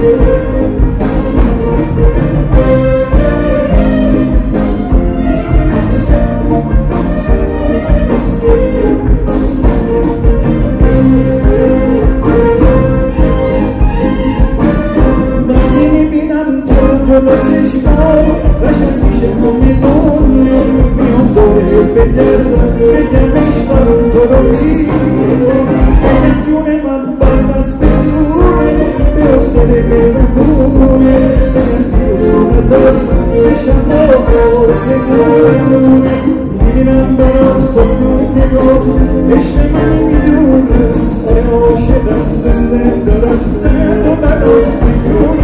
Thank you. ببینم تو جلو چشمم قشن میشه تو می‌دونی. میام دوره بگردم بگم عشقم تو رو می‌دونی. جون من بس بس بدونه به افتاده به بگونه بگم دیرونتم بشم می‌بینم برات خواستی نگاه عشق منو می‌دونه. آره عاشقم دوست دارم. تو منو می‌دونه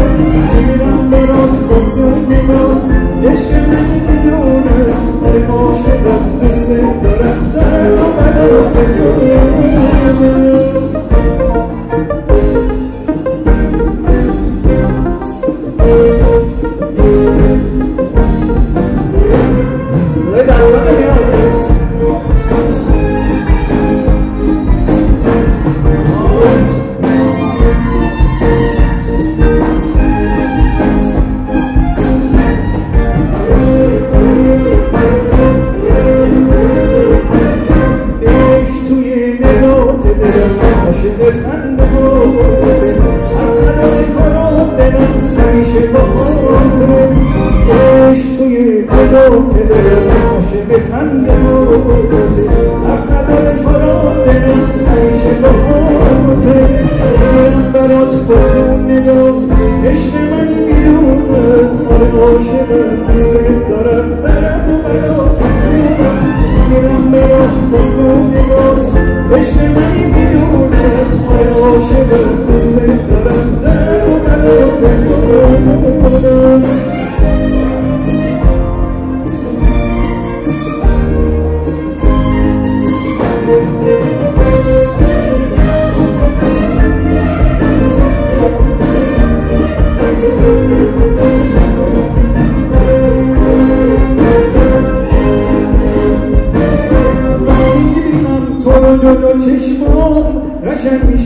Let us chegando.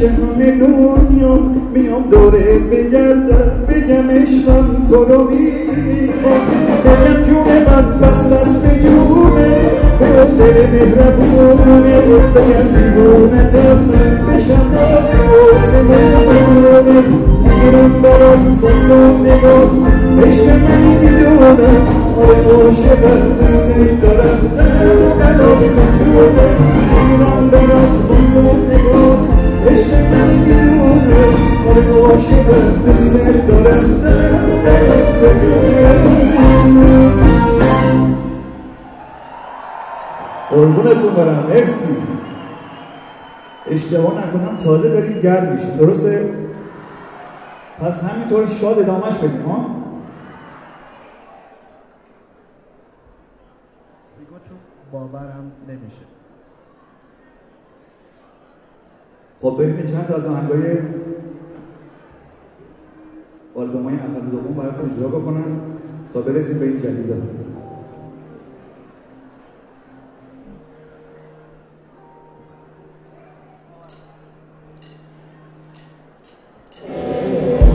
میشه همه دنیا میام داره بگردم بگم عشقم تو رو می‌خوام. بگم جون من بست از به جونه به دل مهربونه بگم دیوانتم بشم داره بازمه بگونه بیرون برام بازم نگاه. عشق من می‌دونم. آره عاشقم. قربونتون برم مرسی. اشتباه نکنم تازه داریم گرد میشیم درسته؟ پس همینطور شاد ادامهش بدیم ها؟ باورم نمیشه. خب بریم چند از آهنگای آلبومای اول و دوم براتون اجرا بکنم تا برسیم به این جدیده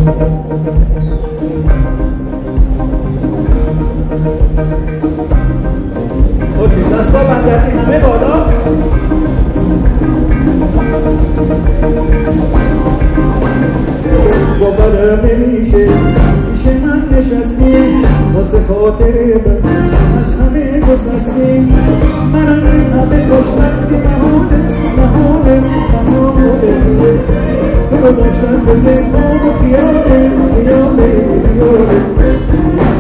اوکی دستا بندری همه بالا؟ باورم نمیشه پیش من نشستی واسه خاطر از همه گسستی. منم همه خوشبختی نهاده نهاده نهاده داشتم مثل خواب و خیاله خیاله خیاله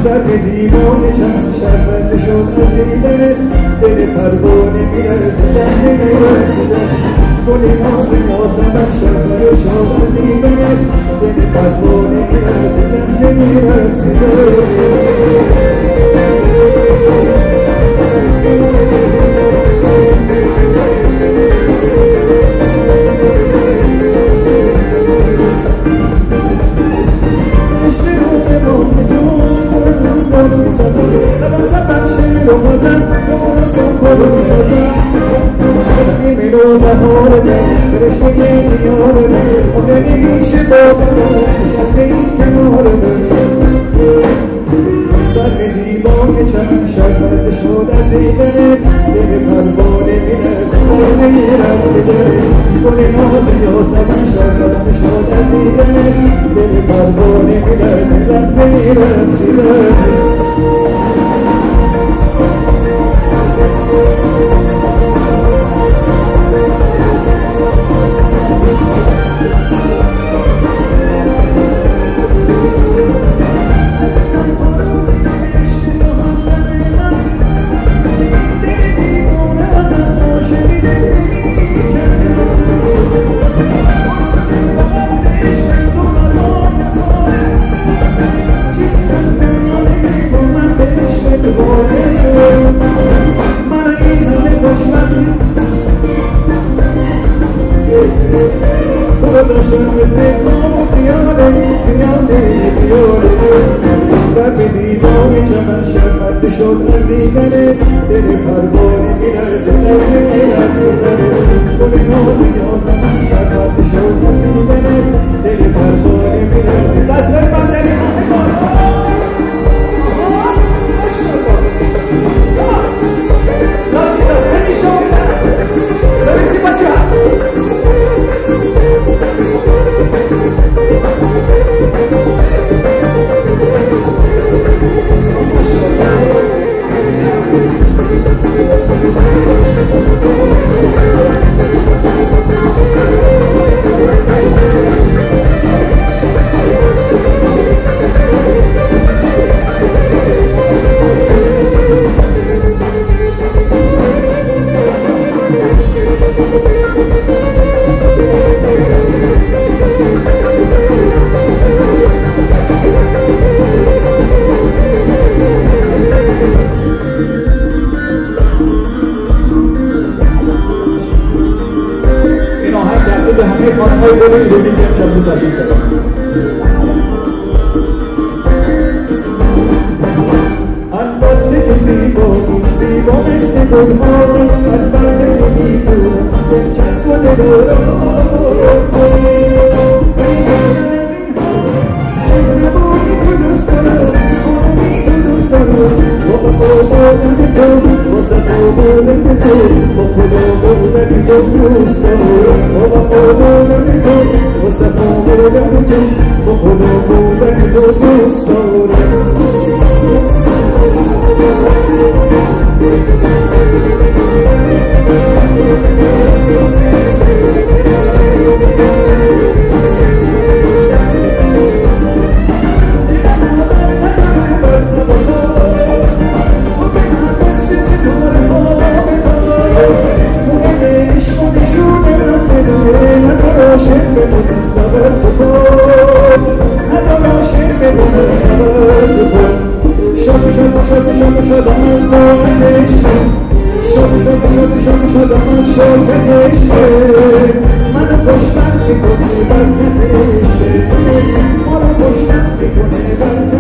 سر به زیبای چند شرمنده شد از دیدن دل پروانه میرزه لحظه رسیدن گل ناز یاسمن شرمن شد از دیدنت حواسم بچه رو بازم به برو سنبال رو می‌سازم. شبیه منو بهار ده فرشته دیار ده آخری میشه با قدم نشسته این کنار ده سر زیبای چند شرمنده شد از دیدنت دل پروانه میرد بازه رقص داره گل ناز یاسمن شرمنده شد از دیدنت دل پروانه میرد لحظه رقص داره شد از دیدن دل پروانه میرد Oh, il est bien, ça peut t'acheter. Oh, oh, oh, oh, oh, oh, oh, oh, oh, oh, oh, oh, bitim Ustamı Ola formuna bitim Vasa formuna bitim o formuna bitim Ustamı Thank you. عشقه شده شده شده شده شده من شاکت عشقه منو خوشبخت می‌کنه برکت عشقه ما رو خوشبخت می‌کنه برکت